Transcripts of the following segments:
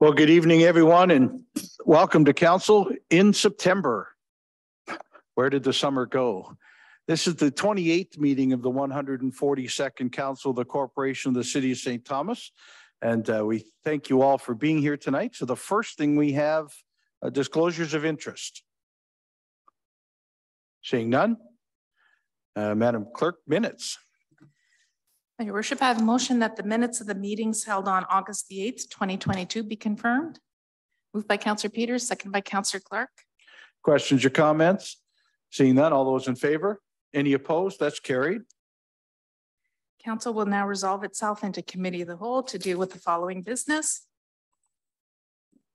Well, good evening, everyone, and welcome to council in September. Where did the summer go? This is the 28th meeting of the 142nd Council of the Corporation of the City of St. Thomas. And uh, we thank you all for being here tonight. So the first thing we have uh, disclosures of interest. Seeing none. Uh, Madam Clerk, minutes. Your worship, I have a motion that the minutes of the meetings held on August the 8th, 2022 be confirmed. Moved by Councillor Peters, second by Councillor Clark. Questions or comments? Seeing none, all those in favor? Any opposed? That's carried. Council will now resolve itself into committee of the whole to deal with the following business.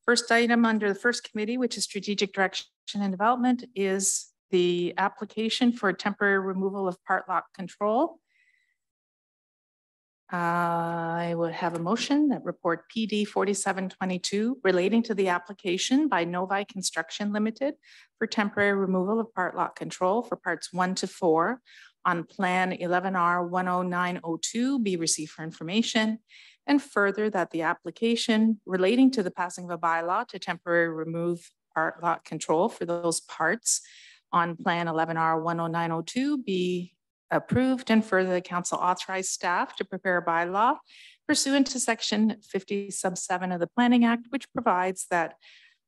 First item under the first committee, which is strategic direction and development, is the application for temporary removal of part lot control I would have a motion that report PD 4722 relating to the application by Novi Construction Limited for temporary removal of part lot control for parts one to four on Plan 11R 10902 be received for information. And further that the application relating to the passing of a bylaw to temporary remove part lot control for those parts on Plan 11R 10902 be approved and further the council authorized staff to prepare a bylaw pursuant to section 50 sub 7 of the Planning Act, which provides that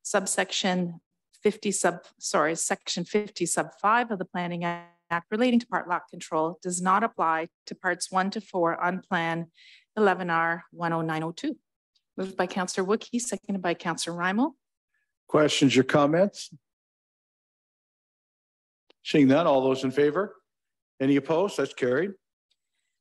subsection 50 sub, sorry, section 50 sub 5 of the Planning Act relating to part lot control does not apply to parts 1 to 4 on Plan 11R 10902. Moved by Councillor Wookey, seconded by Councillor Rymal. Questions or comments? Seeing none, all those in favor? Any opposed? That's carried.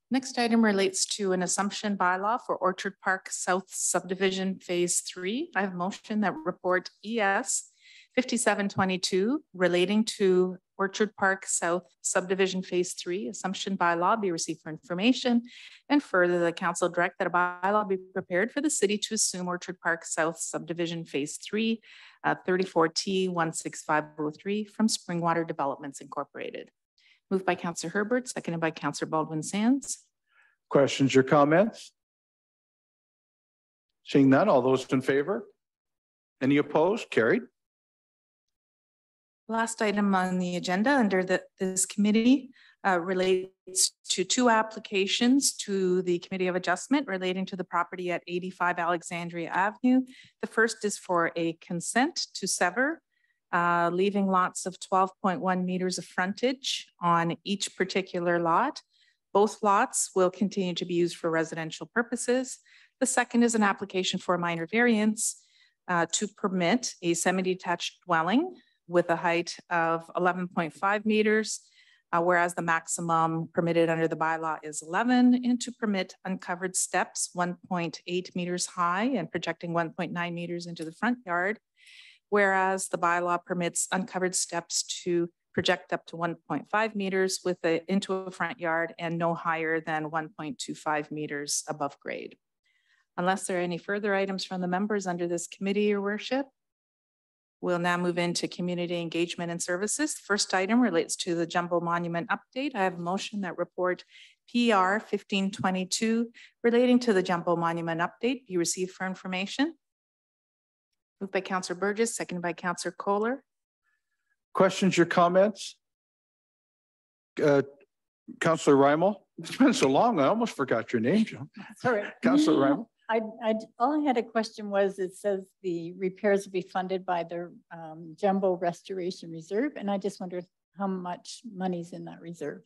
Next item relates to an assumption bylaw for Orchard Park South Subdivision Phase 3. I have a motion that report ES 5722 relating to Orchard Park South Subdivision Phase 3 assumption bylaw be received for information and further the council direct that a bylaw be prepared for the city to assume Orchard Park South Subdivision Phase 3 uh, 34T 16503 from Springwater Developments Incorporated. Moved by Councillor Herbert, seconded by Councillor Baldwin Sands. Questions or comments? Seeing none, all those in favor? Any opposed? Carried. Last item on the agenda under the, this committee uh, relates to two applications to the Committee of Adjustment relating to the property at 85 Alexandria Avenue. The first is for a consent to sever uh, leaving lots of 12.1 meters of frontage on each particular lot. Both lots will continue to be used for residential purposes. The second is an application for a minor variance uh, to permit a semi-detached dwelling with a height of 11.5 meters, uh, whereas the maximum permitted under the bylaw is 11, and to permit uncovered steps 1.8 meters high and projecting 1.9 meters into the front yard whereas the bylaw permits uncovered steps to project up to 1.5 meters with a, into a front yard and no higher than 1.25 meters above grade. Unless there are any further items from the members under this committee, your worship, we'll now move into community engagement and services. First item relates to the Jumbo Monument update. I have a motion that report PR 1522 relating to the Jumbo Monument update be received for information. Moved by Councillor Burgess, seconded by Councillor Kohler. Questions or comments? Uh, Councillor Rymal? It's been so long, I almost forgot your name, Joe. Sorry. Councillor Rymal? I, I, all I had a question was, it says the repairs will be funded by the um, Jumbo Restoration Reserve, and I just wondered how much money's in that reserve.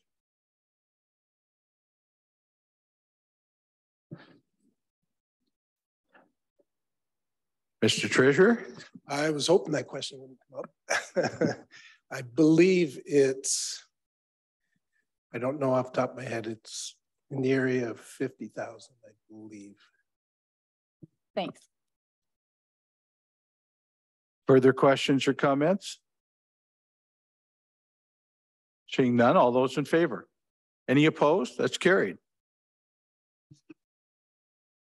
Mr. Treasurer? I was hoping that question wouldn't come up. I believe it's, I don't know off the top of my head, it's in the area of 50,000, I believe. Thanks. Further questions or comments? Seeing none, all those in favor? Any opposed? That's carried.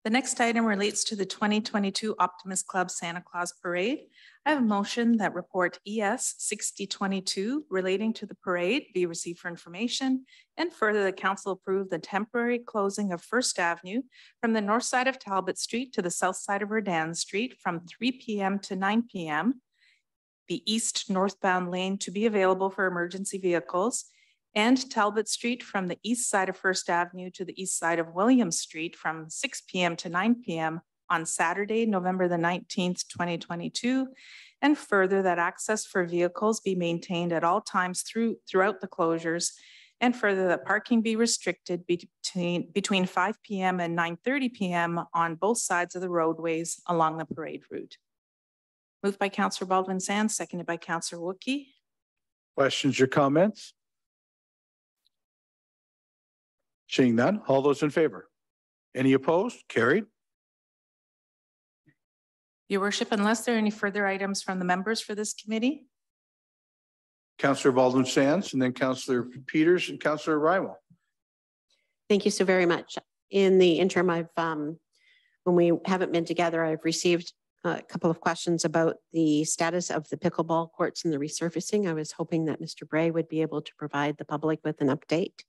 The next item relates to the 2022 Optimist Club Santa Claus Parade. I have a motion that report ES 6022 relating to the parade be received for information and further the council approve the temporary closing of First Avenue from the north side of Talbot Street to the south side of Redan Street from 3 p.m. to 9 p.m. The east northbound lane to be available for emergency vehicles and Talbot Street from the east side of First Avenue to the east side of Williams Street from 6 p.m. to 9 p.m. on Saturday, November the 19th, 2022, and further that access for vehicles be maintained at all times through, throughout the closures, and further that parking be restricted between, between 5 p.m. and 9.30 p.m. on both sides of the roadways along the parade route. Moved by Councillor Baldwin Sands, seconded by Councillor Wookey. Questions or comments? Seeing none, all those in favor? Any opposed? Carried. Your worship, unless there are any further items from the members for this committee, Councillor Baldwin Sands and then Councillor Peters and Councillor Rymal. Thank you so very much. In the interim, I've, um, when we haven't been together, I've received a couple of questions about the status of the pickleball courts and the resurfacing. I was hoping that Mr. Bray would be able to provide the public with an update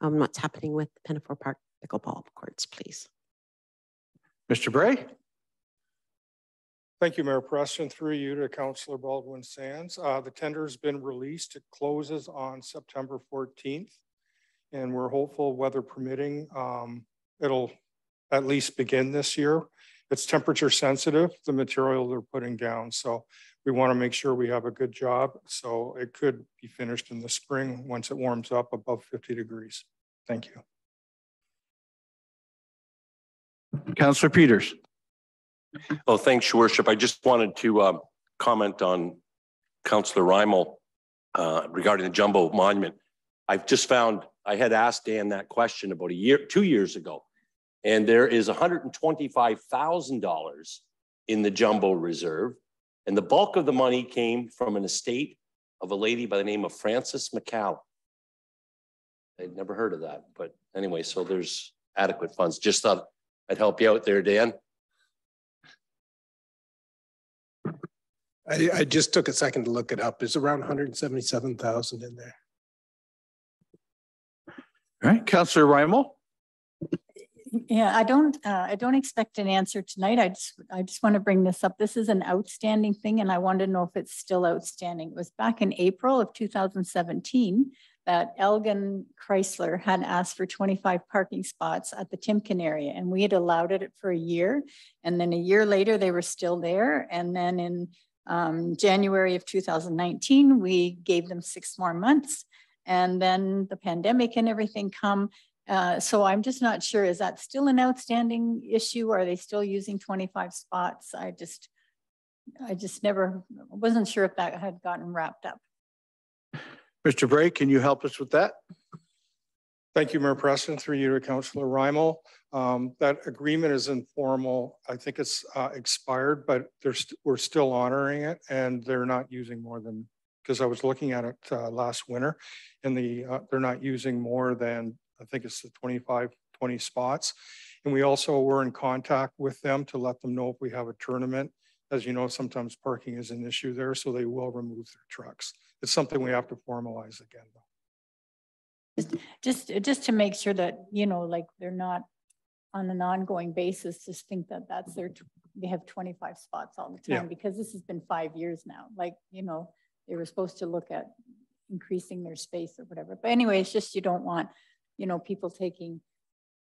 on what's happening with the Pinafore Park pickleball courts, please. Mr. Bray? Thank you, Mayor Preston. Through you to Councillor Baldwin Sands. Uh, the tender has been released. It closes on September 14th. And we're hopeful, weather permitting, um, it'll at least begin this year. It's temperature sensitive, the material they're putting down. So we want to make sure we have a good job. So it could be finished in the spring once it warms up above 50 degrees. Thank you. Councillor Peters. Oh, thanks, Your Worship. I just wanted to uh, comment on Councillor Rymal uh, regarding the Jumbo Monument. I've just found, I had asked Dan that question about a year, two years ago, and there is $125,000 in the Jumbo Reserve. And the bulk of the money came from an estate of a lady by the name of Frances McCall. I'd never heard of that, but anyway, so there's adequate funds. Just thought I'd help you out there, Dan. I, I just took a second to look it up. It's around 177,000 in there. All right, Councillor Rymal. Yeah, I don't, uh, I don't expect an answer tonight. I just, I just want to bring this up. This is an outstanding thing and I want to know if it's still outstanding. It was back in April of 2017 that Elgin Chrysler had asked for 25 parking spots at the Timken area and we had allowed it for a year. And then a year later, they were still there. And then in um, January of 2019, we gave them six more months. And then the pandemic and everything come uh, so I'm just not sure, is that still an outstanding issue? Are they still using 25 spots? I just, I just never, wasn't sure if that had gotten wrapped up. Mr. Bray, can you help us with that? Thank you, Mayor Preston, through you to Councillor Rymal. Um, that agreement is informal. I think it's uh, expired, but st we're still honoring it and they're not using more than, because I was looking at it uh, last winter and the uh, they're not using more than I think it's the 25, 20 spots. And we also were in contact with them to let them know if we have a tournament. As you know, sometimes parking is an issue there, so they will remove their trucks. It's something we have to formalize again. Though. Just, just, just to make sure that, you know, like they're not on an ongoing basis, just think that that's their, they have 25 spots all the time yeah. because this has been five years now. Like, you know, they were supposed to look at increasing their space or whatever. But anyway, it's just you don't want you know, people taking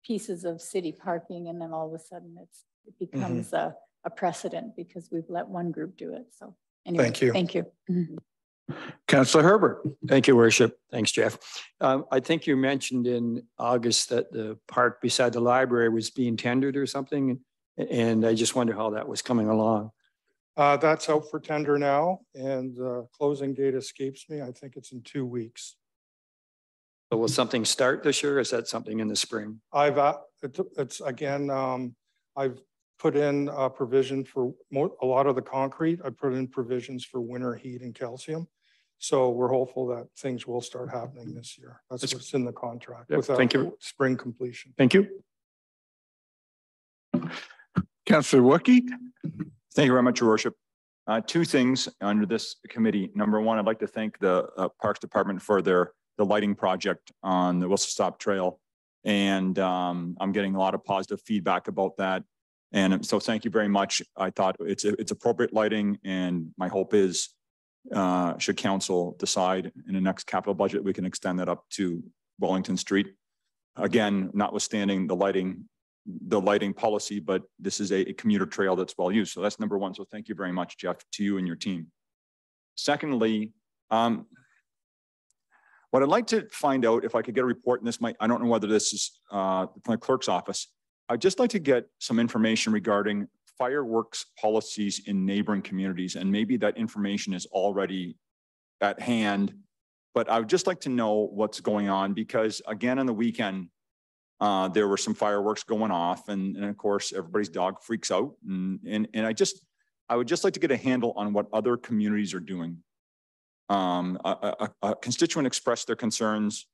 pieces of city parking and then all of a sudden it's, it mm-hmm. becomes mm -hmm. a, a precedent because we've let one group do it. So anyway, thank you. Thank you. Mm -hmm. Councillor Herbert. Thank you, Worship. Thanks, Jeff. Um, I think you mentioned in August that the park beside the library was being tendered or something. And I just wonder how that was coming along. Uh, that's out for tender now and the closing date escapes me. I think it's in two weeks. So will something start this year? is that something in the spring? I've, uh, it's, it's again, um, I've put in a provision for more, a lot of the concrete. I put in provisions for winter heat and calcium. So we're hopeful that things will start happening this year. That's, That's what's in the contract. Yep, thank you. Spring completion. Thank you. Councillor Wookey? Thank you very much, Your Worship. Uh, two things under this committee. Number one, I'd like to thank the uh, Parks Department for their the lighting project on the Whistle Stop Trail. And um, I'm getting a lot of positive feedback about that. And so thank you very much. I thought it's it's appropriate lighting, and my hope is, uh, should council decide in the next capital budget, we can extend that up to Wellington Street. Again, notwithstanding the lighting, the lighting policy, but this is a, a commuter trail that's well used. So that's number one. So thank you very much, Jeff, to you and your team. Secondly, um, what I'd like to find out, if I could get a report, and this might, I don't know whether this is uh, from the clerk's office, I'd just like to get some information regarding fireworks policies in neighboring communities. And maybe that information is already at hand, but I would just like to know what's going on because again, on the weekend, uh, there were some fireworks going off and, and of course everybody's dog freaks out. And, and, and I just, I would just like to get a handle on what other communities are doing. Um, a, a, a constituent expressed their concerns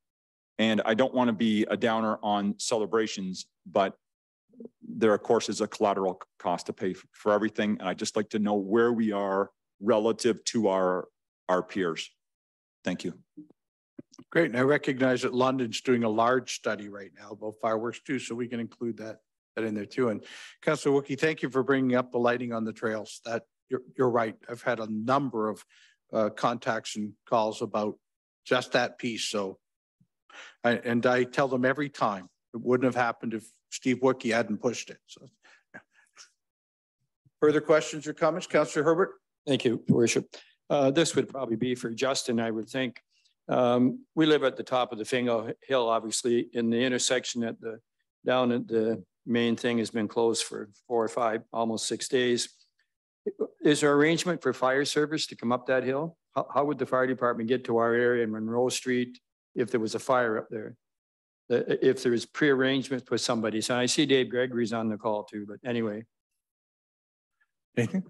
and I don't want to be a downer on celebrations, but there, of course, is a collateral cost to pay for everything. And I'd just like to know where we are relative to our, our peers. Thank you. Great. And I recognize that London's doing a large study right now about fireworks too, so we can include that, that in there too. And Councilor Wookey, thank you for bringing up the lighting on the trails. That you're, you're right. I've had a number of uh, contacts and calls about just that piece. So, I, and I tell them every time, it wouldn't have happened if Steve Wookey hadn't pushed it. So. Further questions or comments? Councillor Herbert? Thank you, Worship. Uh, this would probably be for Justin, I would think. Um, we live at the top of the Fingal Hill, obviously, in the intersection at the down at the main thing has been closed for four or five, almost six days. Is there arrangement for fire service to come up that hill? How, how would the fire department get to our area in Monroe Street if there was a fire up there? if there's pre-arrangement with somebody. So I see Dave Gregory's on the call too, but anyway. Anything?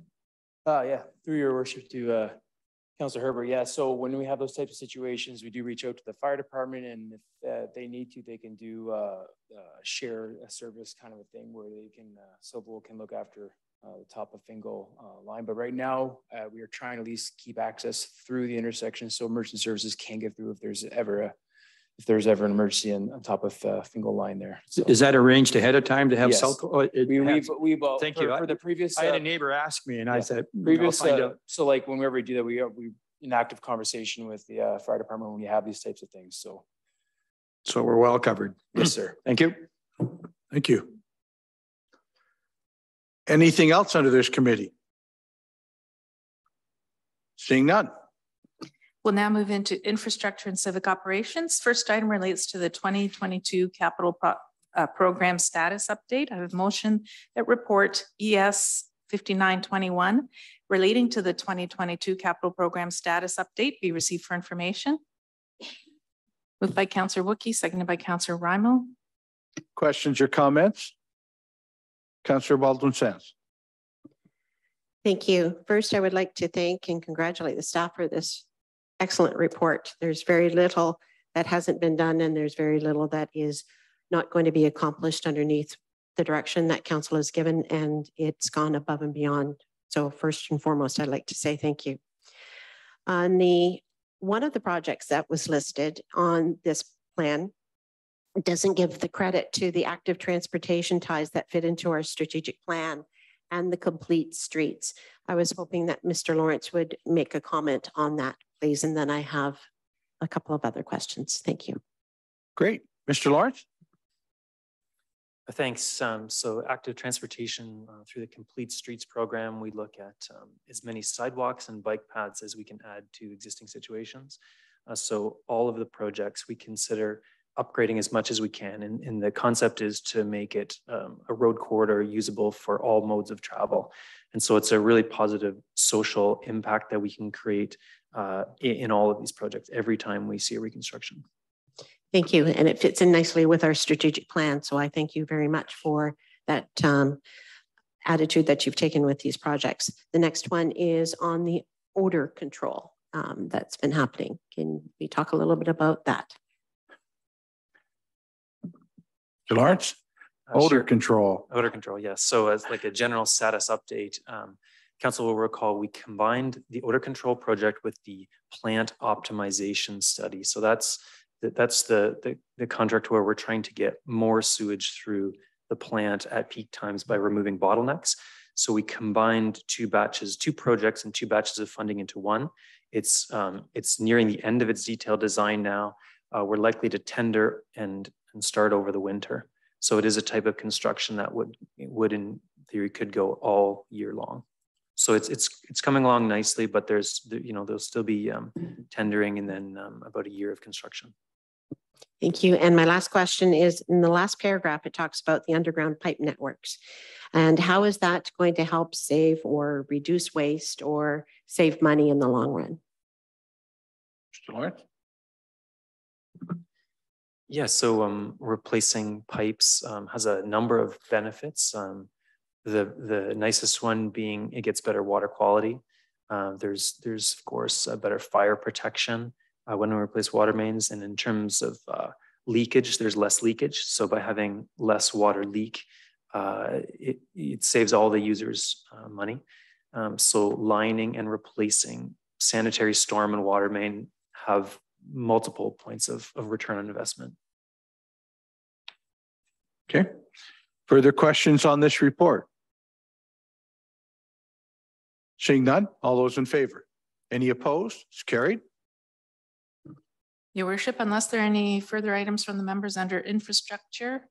Uh, yeah, through your worship to uh, Councilor Herbert. Yeah, so when we have those types of situations, we do reach out to the fire department and if uh, they need to, they can do uh, uh, share a service kind of a thing where they can, uh, Civil can look after uh, the top of Fingal uh, line. But right now, uh, we are trying to at least keep access through the intersection so emergency services can get through if there's ever a if there's ever an emergency on, on top of uh, Fingal line there. So, Is that arranged ahead of time to have Yes. cell? oh, it we, has- we've, we've, uh, Thank for, you. for the previous, I had uh, a neighbor ask me and I yeah. said, "I'll previous, uh, so like whenever we do that, we are, we in active conversation with the uh, fire department when we have these types of things. So, So we're well covered. yes, sir. Thank you. Thank you. Anything else under this committee? Seeing none. We'll now move into infrastructure and civic operations. First item relates to the 2022 capital pro uh, program status update. I have a motion that report ES 5921 relating to the 2022 capital program status update be received for information. Moved by Councillor Wookey, seconded by Councillor Rymal. Questions or comments? Councillor Baldwin Sands. Thank you. First, I would like to thank and congratulate the staff for this excellent report. There's very little that hasn't been done and there's very little that is not going to be accomplished underneath the direction that council has given and it's gone above and beyond. So first and foremost, I'd like to say thank you. On the, one of the projects that was listed on this plan doesn't give the credit to the active transportation ties that fit into our strategic plan and the complete streets. I was hoping that Mr. Lawrence would make a comment on that, please. And then I have a couple of other questions. Thank you. Great. Mr. Lawrence? Thanks. Um, so active transportation uh, through the Complete Streets program, we look at um, as many sidewalks and bike paths as we can add to existing situations. Uh, so all of the projects we consider upgrading as much as we can. And, and the concept is to make it um, a road corridor usable for all modes of travel. And so it's a really positive social impact that we can create uh, in, all of these projects every time we see a reconstruction. Thank you. And it fits in nicely with our strategic plan. So I thank you very much for that um, attitude that you've taken with these projects. The next one is on the odor control um, that's been happening. Can we talk a little bit about that? Lawrence? uh, Odor share- control. Odor control, yes. So as like a general status update, um, council will recall, we combined the odor control project with the plant optimization study. So that's, that- that's the, the, the contract where we're trying to get more sewage through the plant at peak times by removing bottlenecks. So we combined two batches, two projects and two batches of funding into one. It's, um, it's nearing the end of its detailed design now. Uh, we're likely to tender and, and start over the winter. So it is a type of construction that would, would in theory could go all year long. So it's, it's, it's coming along nicely, but there's, you know, there'll still be um, tendering and then um, about a year of construction. Thank you. And my last question is, in the last paragraph, it talks about the underground pipe networks. And how is that going to help save or reduce waste or save money in the long run? Mr. Lawrence? Yeah, so um, replacing pipes um, has a number of benefits. Um, the the nicest one being it gets better water quality. Uh, there's there's of course a better fire protection uh, when we replace water mains, and in terms of uh, leakage, there's less leakage. So by having less water leak, uh, it it saves all the users uh, money. Um, so lining and replacing sanitary storm and water main have multiple points of, of return on investment. Okay. Further questions on this report? Seeing none, all those in favor? Any opposed? It's carried. Your worship, unless there are any further items from the members under infrastructure,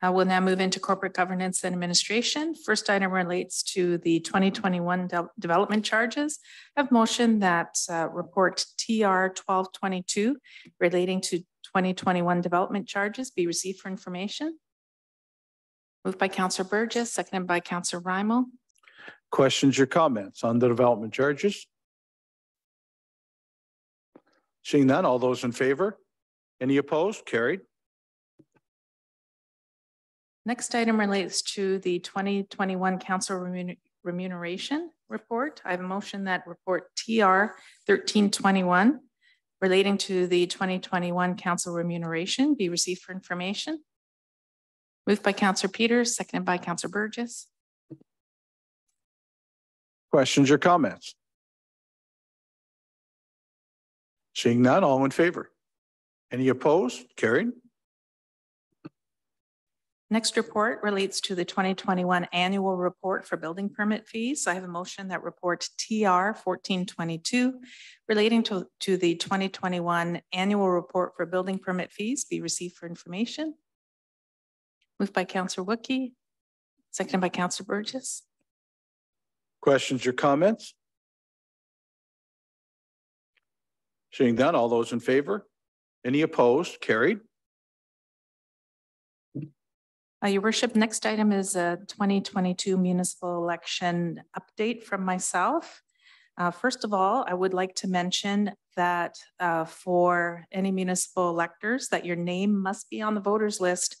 I will now move into corporate governance and administration. First item relates to the 2021 de- development charges. I have motion that uh, report TR 1222 relating to 2021 development charges be received for information. Moved by Councillor Burgess, seconded by Councillor Rymal. Questions or comments on the development charges? Seeing none, all those in favor? Any opposed? Carried. Next item relates to the 2021 council remun- remuneration report. I have a motion that report TR 1321 relating to the 2021 council remuneration be received for information. Moved by Councillor Peters, seconded by Councillor Burgess. Questions or comments? Seeing none, all in favor? Any opposed? Carried. Next report relates to the 2021 annual report for building permit fees. I have a motion that report TR 1422 relating to, to the 2021 annual report for building permit fees be received for information. Moved by Councillor Wookey, seconded by Councillor Burgess. Questions or comments? Seeing none, all those in favor? Any opposed? Carried. Uh, Your worship, next item is a 2022 municipal election update from myself. Uh, First of all, I would like to mention that uh, for any municipal electors, that your name must be on the voters list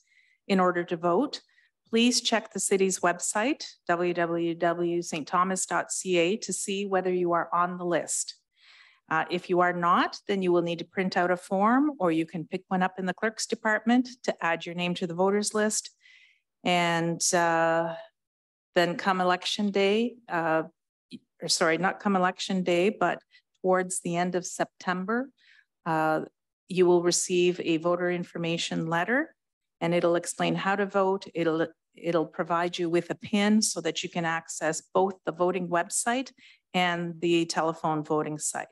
in order to vote. Please check the city's website, www.stthomas.ca, to see whether you are on the list. Uh, If you are not, then you will need to print out a form, or you can pick one up in the clerk's department to add your name to the voters list. And uh, then come election day, uh, or sorry, not come election day, but towards the end of September, uh, you will receive a voter information letter and it'll explain how to vote. It'll, it'll provide you with a PIN so that you can access both the voting website and the telephone voting site.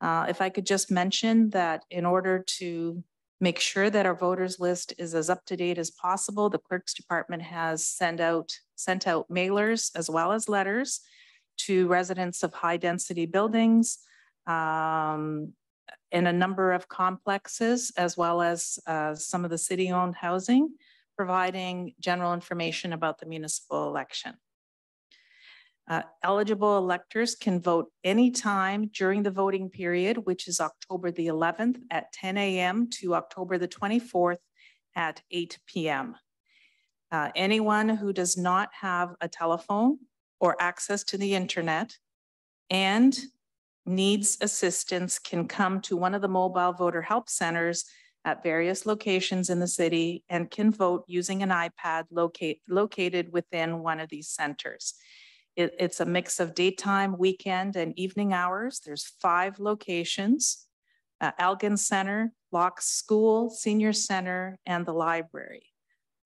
Uh, If I could just mention that in order to make sure that our voters list is as up to date as possible. The clerk's department has sent out, sent out mailers as well as letters to residents of high density buildings um, in a number of complexes, as well as uh, some of the city owned housing, providing general information about the municipal election. Uh, eligible electors can vote anytime during the voting period, which is October the 11th at 10 a.m. to October the 24th at 8 p.m. Uh, anyone who does not have a telephone or access to the internet and needs assistance can come to one of the mobile voter help centers at various locations in the city and can vote using an iPad locate, located within one of these centers. It, it's a mix of daytime, weekend, and evening hours. There's five locations, uh, Elgin Center, Locke School, Senior Center, and the library.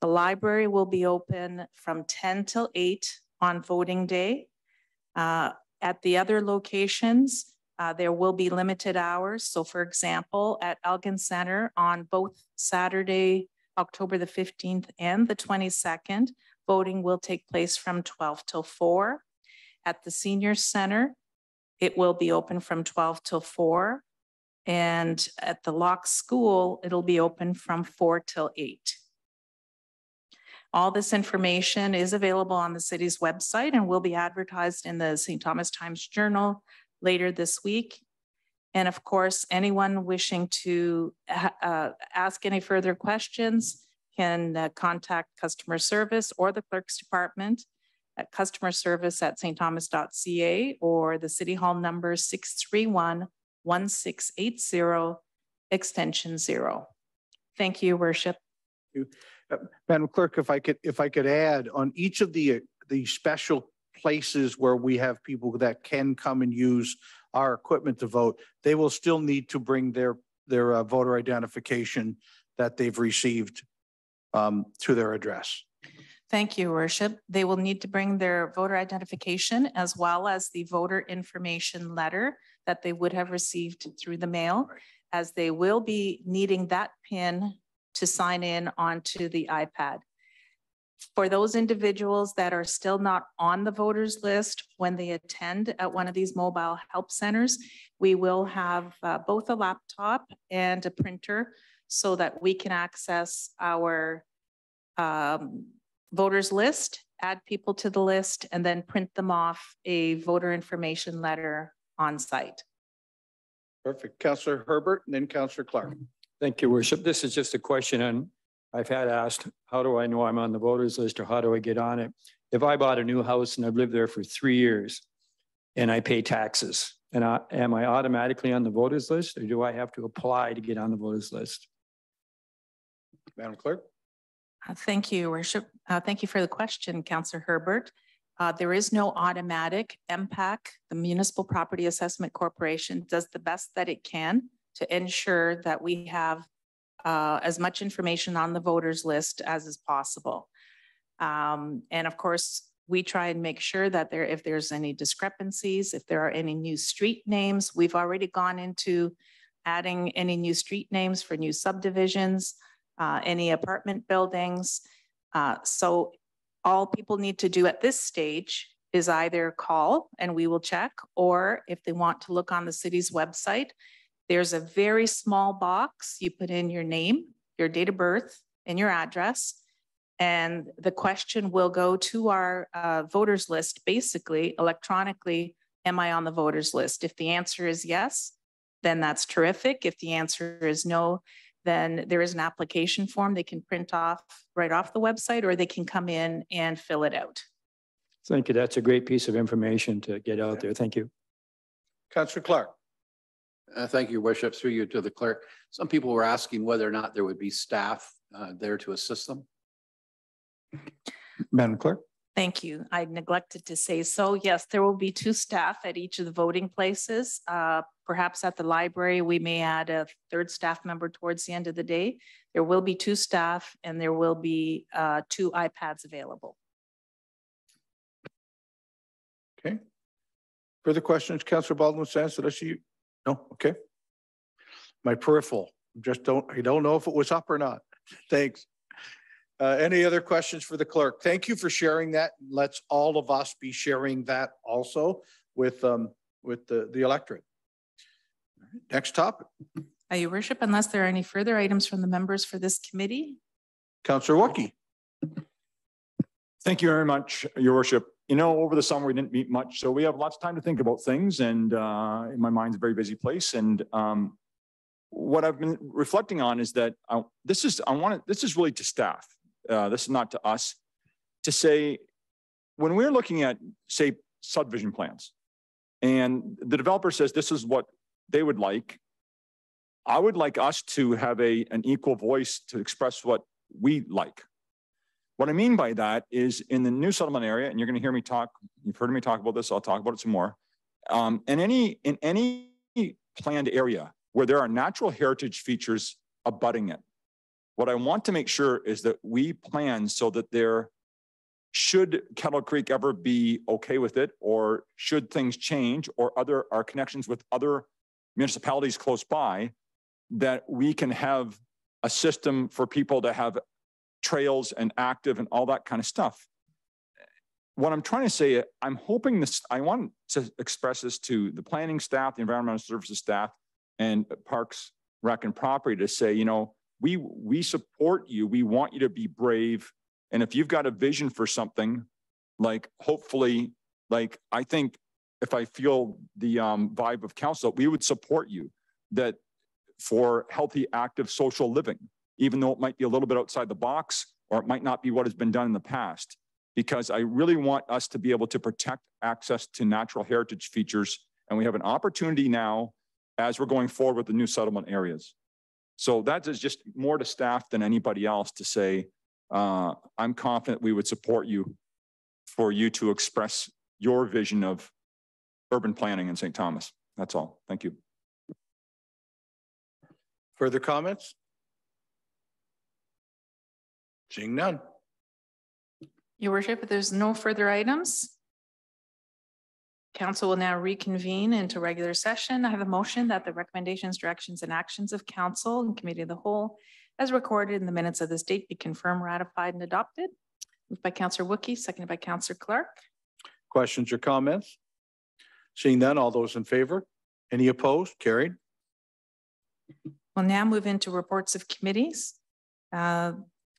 The library will be open from 10 till 8 on voting day. Uh, at the other locations, uh, there will be limited hours. So for example, at Elgin Center on both Saturday, October the 15th and the 22nd, voting will take place from 12 till 4. At the Senior Center, it will be open from 12 till 4. And at the Lock School, it'll be open from 4 till 8. All this information is available on the city's website and will be advertised in the St. Thomas Times Journal later this week. And of course, anyone wishing to uh, ask any further questions can uh, contact customer service or the clerk's department at customer service at stthomas.ca or the city hall number 631 1680 extension zero. Thank you, worship. Thank you. Uh, Madam Clerk, if I could, if I could add on each of the, the special places where we have people that can come and use our equipment to vote, they will still need to bring their, their uh, voter identification that they've received um, to their address. Thank you, Worship. They will need to bring their voter identification as well as the voter information letter that they would have received through the mail, as they will be needing that PIN to sign in onto the iPad. For those individuals that are still not on the voters list when they attend at one of these mobile help centers, we will have uh, both a laptop and a printer so that we can access our um, voters list, add people to the list, and then print them off a voter information letter on site. Perfect. Councillor Herbert and then Councillor Clark. Thank you, Worship. This is just a question and I've had asked, how do I know I'm on the voters list or how do I get on it? If I bought a new house and I've lived there for three years and I pay taxes, and I, am I automatically on the voters list or do I have to apply to get on the voters list? Madam Clerk. Uh, thank you, Worship. Uh, thank you for the question, Councillor Herbert. Uh, there is no automatic MPAC. The Municipal Property Assessment Corporation does the best that it can to ensure that we have uh, as much information on the voters list as is possible. Um, and of course, we try and make sure that there, if there's any discrepancies, if there are any new street names, we've already gone into adding any new street names for new subdivisions, uh, any apartment buildings. Uh, so all people need to do at this stage is either call and we will check, or if they want to look on the city's website, there's a very small box. You put in your name, your date of birth, and your address. And the question will go to our uh, voters list, basically electronically, am I on the voters list? If the answer is yes, then that's terrific. If the answer is no, then there is an application form they can print off right off the website or they can come in and fill it out. Thank you. That's a great piece of information to get out there. Thank you. Councillor Clark. Uh, thank you, Worship. Through you to the clerk. Some people were asking whether or not there would be staff uh, there to assist them. Madam Clerk. Thank you. I neglected to say so. Yes, there will be two staff at each of the voting places. Uh, perhaps at the library, we may add a third staff member towards the end of the day. There will be two staff and there will be uh, two iPads available. Okay. Further questions, Councillor Baldwin Sands, Did I see you? No, okay. My peripheral, just don't, I don't know if it was up or not. Thanks. Uh, any other questions for the clerk? Thank you for sharing that. Let's all of us be sharing that also with um, with the, the electorate. Next topic. Uh, Your worship, unless there are any further items from the members for this committee. Councillor Wookey. Thank you very much, Your Worship you know, over the summer we didn't meet much, so we have lots of time to think about things. And uh, my mind's a very busy place. And um, what I've been reflecting on is that I, this is I want to, this is really to staff. Uh, this is not to us. To say when we're looking at say subdivision plans, and the developer says this is what they would like. I would like us to have a, an equal voice to express what we like. What I mean by that is in the new settlement area, and you're going to hear me talk, you've heard me talk about this, I'll talk about it some more. Um, in any, in any planned area where there are natural heritage features abutting it, what I want to make sure is that we plan so that there, should Kettle Creek ever be okay with it, or should things change, or other, our connections with other municipalities close by, that we can have a system for people to have trails and active and all that kind of stuff. What I'm trying to say, I'm hoping this, I want to express this to the planning staff, the environmental services staff, and Parks, Rec and Property to say, you know, we we support you. We want you to be brave. And if you've got a vision for something, like hopefully, like I think if I feel the um, vibe of council, we would support you that for healthy, active social living, even though it might be a little bit outside the box or it might not be what has been done in the past. Because I really want us to be able to protect access to natural heritage features. And we have an opportunity now as we're going forward with the new settlement areas. So that is just more to staff than anybody else to say, uh, I'm confident we would support you for you to express your vision of urban planning in St. Thomas. That's all. Thank you. Further comments? Seeing none. Your worship, there's no further items, Council will now reconvene into regular session. I have a motion that the recommendations, directions, and actions of council and committee of the whole as recorded in the minutes of this date be confirmed, ratified, and adopted. Moved by Councillor Wookey, seconded by Councillor Clark. Questions or comments? Seeing none, all those in favor? Any opposed? Carried. We'll now move into reports of committees. Uh,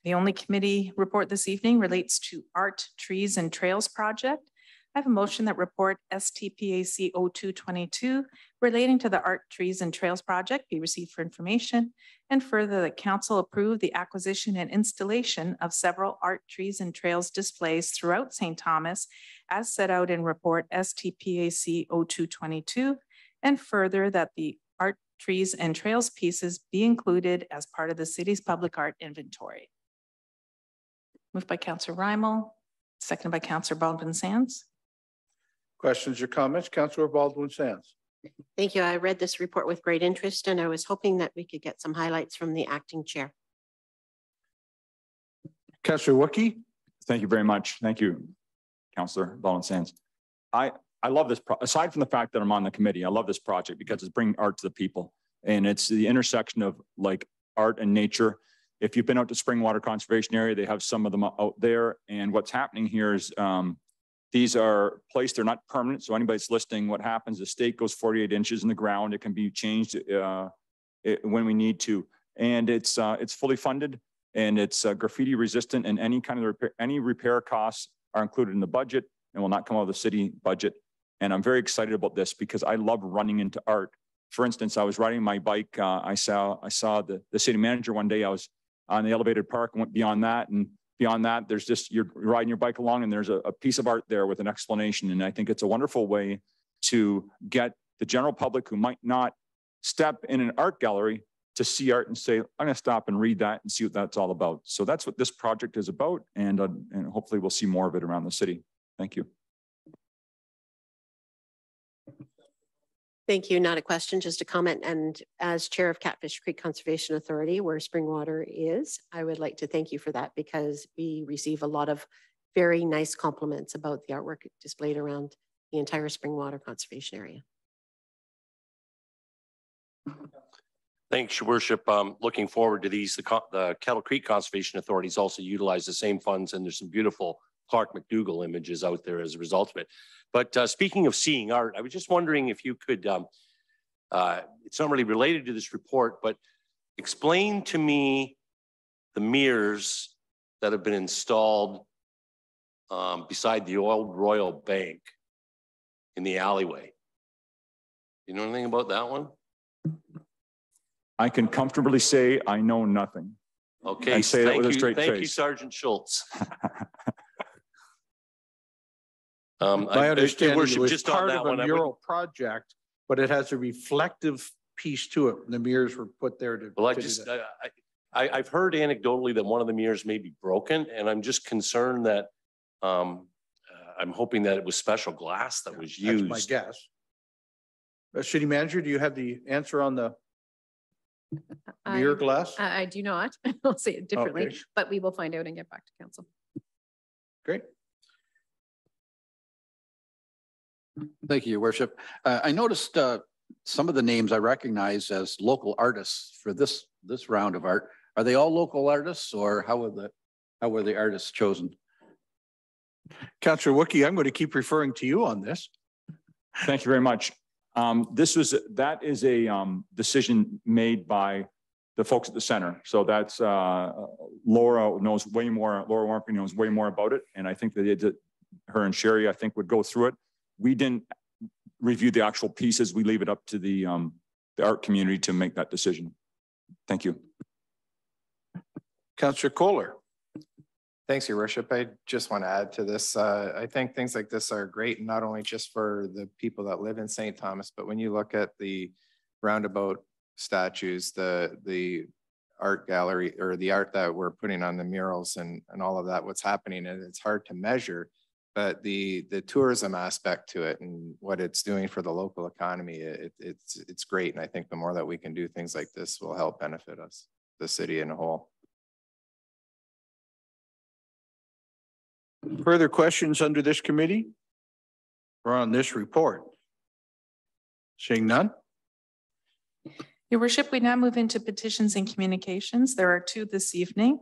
the only committee report this evening relates to Art, Trees, and Trails Project. I have a motion that report STPAC 0222 relating to the Art Trees and Trails project be received for information and further that council approve the acquisition and installation of several art trees and trails displays throughout St. Thomas as set out in report STPAC 0222 and further that the art trees and trails pieces be included as part of the city's public art inventory. Moved by Councillor Rymal, seconded by Councillor Baldwin Sands. Questions or comments? Councillor Baldwin Sands. Thank you. I read this report with great interest and I was hoping that we could get some highlights from the acting chair. Councillor Wookey. Thank you very much. Thank you, Councillor Baldwin Sands. I, I love this, aside from the fact that I'm on the committee, I love this project because it's bringing art to the people. And it's the intersection of like art and nature. If you've been out to Springwater Conservation Area, they have some of them out there. And what's happening here is um, these are placed, they're not permanent. So anybody's listening, what happens, the stake goes 48 inches in the ground. It can be changed uh, it, when we need to. And it's, uh, it's fully funded and it's uh, graffiti resistant and any kind of repair, any repair costs are included in the budget and will not come out of the city budget. And I'm very excited about this because I love running into art. For instance, I was riding my bike. Uh, I saw I saw the, the city manager one day. I was on the elevated park and went beyond that and beyond that, there's just you're riding your bike along and there's a, a piece of art there with an explanation. And I think it's a wonderful way to get the general public who might not step in an art gallery to see art and say, I'm going to stop and read that and see what that's all about. So that's what this project is about. And, uh, and hopefully we'll see more of it around the city. Thank you. Thank you. Not a question, just a comment. And as chair of Catfish Creek Conservation Authority, where Springwater is, I would like to thank you for that because we receive a lot of very nice compliments about the artwork displayed around the entire Springwater Conservation Area. Thanks, Your Worship. Um, looking forward to these. The, the Kettle Creek Conservation Authorities also utilize the same funds, and there's some beautiful Clark McDougall images out there as a result of it. But uh, speaking of seeing art, I was just wondering if you could, um, uh, it's not really related to this report, but explain to me the mirrors that have been installed um, beside the old Royal Bank in the alleyway. You know anything about that one? I can comfortably say I know nothing. Okay, and say thank that with you, a straight thank face. you, Sergeant Schultz. Um, My I- understanding it Worship, was just on part that of a one, I would- mural project, but it has a reflective piece to it. The mirrors were put there to. Well, I to do just, that. I, I, I've heard anecdotally that one of the mirrors may be broken and I'm just concerned that, um, uh, I'm hoping that it was special glass that was That's my used. guess. Uh, City manager, do you have the answer on the mirror glass? I I do not. I'll say it differently, Okay. but we will find out and get back to council. Great. Thank you, your worship. Uh, I noticed, uh, some of the names I recognize as local artists for this, this round of art. Are they all local artists or how were the, how were the artists chosen? Councillor Wookey, I'm going to keep referring to you on this. Thank you very much. Um, this was, that is a, um, decision made by the folks at the center. So that's, uh, Laura knows way more, Laura Woermke knows way more about it. And I think that it, her and Sherry, I think would go through it. We didn't review the actual pieces. We leave it up to the, um, the art community to make that decision. Thank you. Councillor Kohler. Thanks, your worship. I just want to add to this. Uh, I think things like this are great, not only just for the people that live in St. Thomas, but when you look at the roundabout statues, the, the art gallery or the art that we're putting on the murals and, and all of that, what's happening, and it's hard to measure. But the, the tourism aspect to it and what it's doing for the local economy, it, it's, it's great. And I think the more that we can do things like this will help benefit us, the city in a whole. Further questions under this committee? Or on this report? Seeing none? Your worship, we now move into petitions and communications. There are two this evening.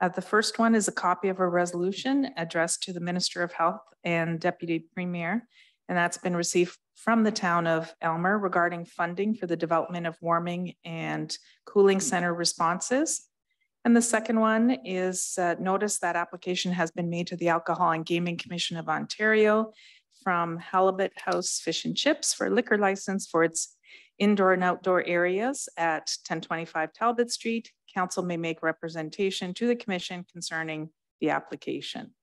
Uh, the first one is a copy of a resolution addressed to the Minister of Health and Deputy Premier. And that's been received from the town of Aylmer regarding funding for the development of warming and cooling center responses. And the second one is uh, notice that application has been made to the Alcohol and Gaming Commission of Ontario from Halibut House Fish and Chips for liquor license for its indoor and outdoor areas at 1025 Talbot Street. Council may make representation to the commission concerning the application.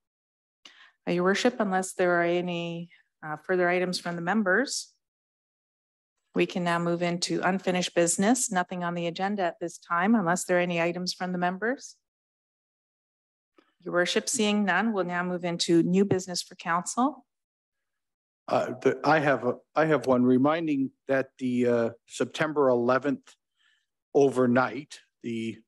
Uh, Your worship, unless there are any uh, further items from the members, we can now move into unfinished business. Nothing on the agenda at this time unless there are any items from the members. Your worship, seeing none, we'll now move into new business for council. Uh, the, I have, a I have one reminding that the, uh, September eleventh overnight, the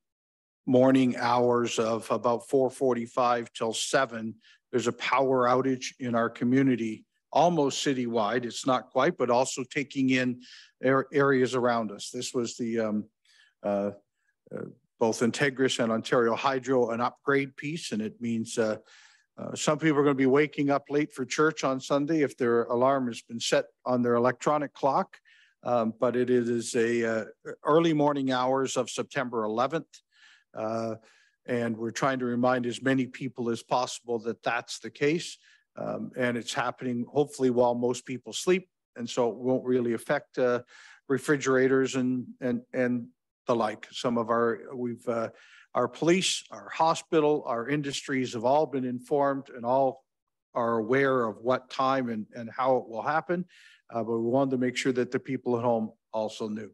morning hours of about four forty-five till seven, there's a power outage in our community, almost citywide. It's not quite, but also taking in ar- areas around us. This was the, um, uh, uh, both Entegrus and Ontario Hydro, an upgrade piece, and it means, uh, uh, some people are going to be waking up late for church on Sunday if their alarm has been set on their electronic clock. Um, but it is a uh, early morning hours of September 11th. Uh, and we're trying to remind as many people as possible that that's the case. Um, and it's happening hopefully while most people sleep. And so it won't really affect uh, refrigerators and, and, and the like. Some of our, we've, uh, our police, our hospital, our industries have all been informed and all are aware of what time and, and how it will happen. Uh, but we wanted to make sure that the people at home also knew.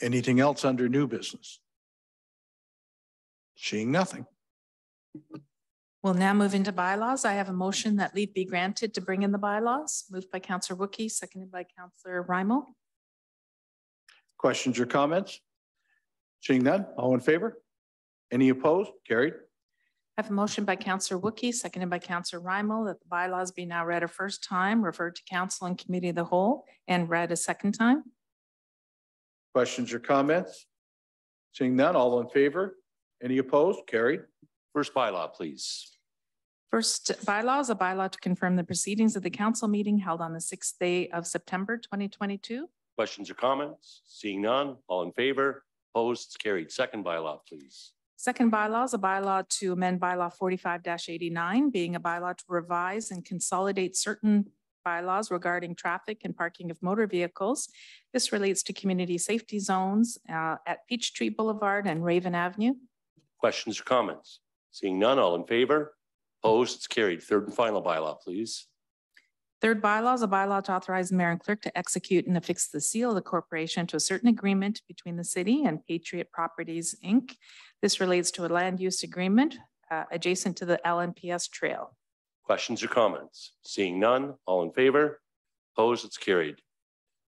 Anything else under new business? Seeing nothing. We'll now move into bylaws. I have a motion that leave be granted to bring in the bylaws, moved by Counselor Wookey, seconded by Counselor Rymal. Questions or comments? Seeing none, all in favor? Any opposed? Carried. I have a motion by Counselor Wookey, seconded by Counselor Rymal, that the bylaws be now read a first time, referred to council and committee of the whole, and read a second time. Questions or comments? Seeing none, all in favor? Any opposed? Carried. First bylaw, please. First bylaw is a bylaw to confirm the proceedings of the council meeting held on the sixth day of September twenty twenty-two. Questions or comments? Seeing none, all in favor? Opposed? Carried. Second bylaw, please. Second bylaw is a bylaw to amend bylaw 45 89, being a bylaw to revise and consolidate certain bylaws regarding traffic and parking of motor vehicles. This relates to community safety zones uh, at Peachtree Boulevard and Raven Avenue. Questions or comments? Seeing none, all in favor? Opposed? It's carried. Third and final bylaw, please. Third bylaw is a bylaw to authorize the mayor and clerk to execute and affix the seal of the corporation to a certain agreement between the city and Patriot Properties, Inc. This relates to a land use agreement uh, adjacent to the L&PS trail. Questions or comments? Seeing none, all in favor? Opposed, it's carried.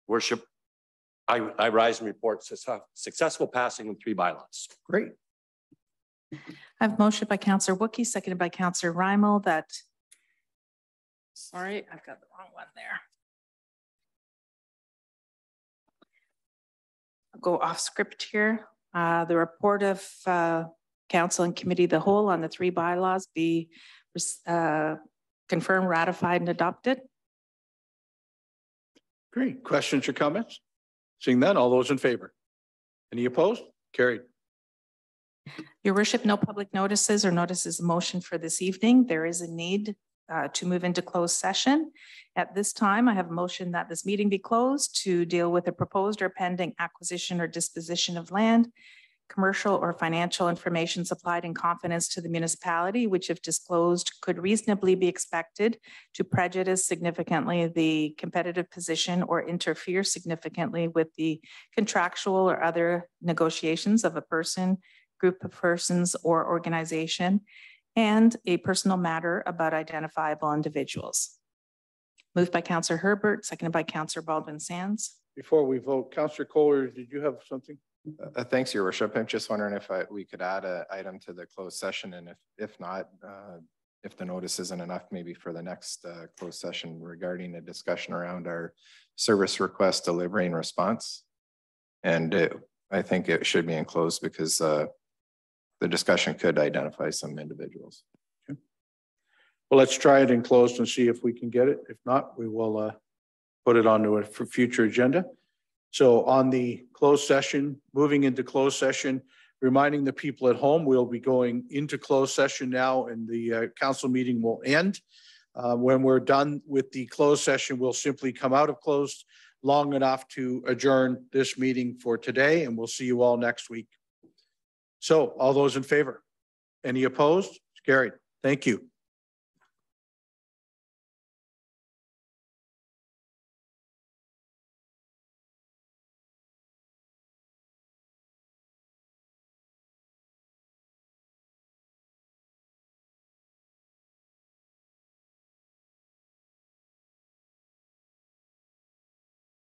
Worship, I, I rise and report success- successful passing of three bylaws. Great. I have motion by Counselor Wookey, seconded by Counselor Rymal that, sorry, I've got the wrong one there. I'll Go off script here. Uh, the report of, uh, council and committee, the whole on the three bylaws be, uh, confirmed, ratified and adopted. Great. Questions or comments? Seeing none, all those in favor? Any opposed? Carried. Your worship, no public notices or notices of motion for this evening. There is a need uh, to move into closed session. At this time, I have a motion that this meeting be closed to deal with a proposed or pending acquisition or disposition of land, commercial or financial information supplied in confidence to the municipality, which if disclosed could reasonably be expected to prejudice significantly the competitive position or interfere significantly with the contractual or other negotiations of a person, group of persons, or organization, and a personal matter about identifiable individuals. Moved by Counselor Herbert, seconded by Counselor Baldwin Sands. Before we vote, Counselor Kohler, did you have something? Uh, thanks, your worship. I'm just wondering if I, we could add an item to the closed session and if, if not, uh, if the notice isn't enough, maybe for the next, uh, closed session regarding a discussion around our service request delivery and response. And it, I think it should be enclosed because, uh, the discussion could identify some individuals. Well, let's try it in closed and see if we can get it. If not, we will uh, put it onto a future agenda. So on the closed session, moving into closed session, reminding the people at home, we'll be going into closed session now and the uh, council meeting will end. Uh, When we're done with the closed session, we'll simply come out of closed long enough to adjourn this meeting for today and we'll see you all next week. So all those in favor? Any opposed? Carried. Thank you.